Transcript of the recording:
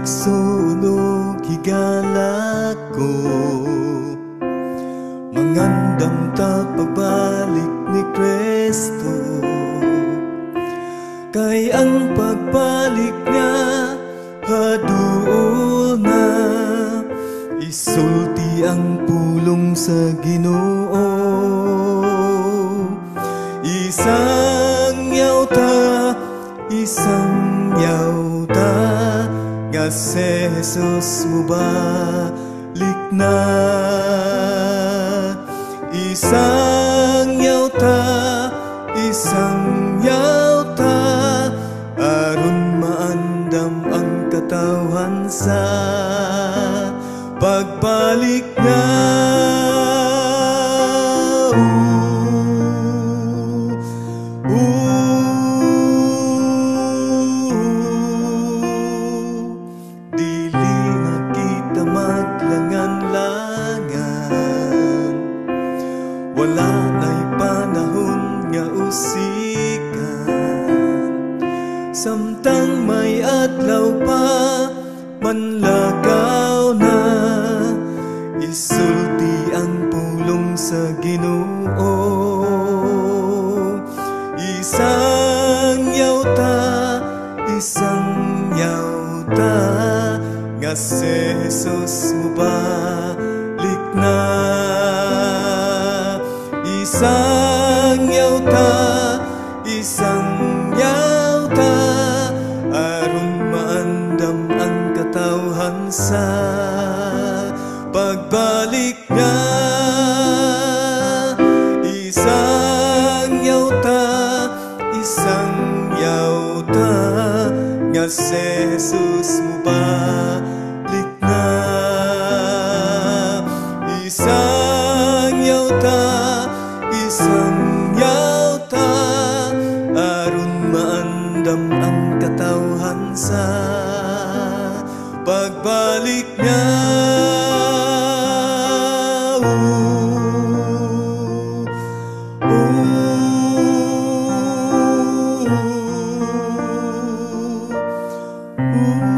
igsunog higala ko. Mangandam ta pagbalik ni Kristo. Kay ang pagbalik niya haduol na. Isulti ang pulong sa ginoo. Isang yauta, isang yauta Si Jesus mo balik na. Isang yauta, isang yauta. Aron maandam ang katawhan sa pagbalik niya Wala na'y panahon nga usikan. Samtang may adlaw pa Manlagaw na. Isulti ang pulong sa ginoo. Isang yauta Isang yauta Nga si Jesus mo balik sa pagbalik niya Isang yauta Isang yauta Nga si Jesus mo balik na. Isang yauta Isang yauta Aron maandam ang katawhan sa pagbalik niya ooh, ooh, ooh.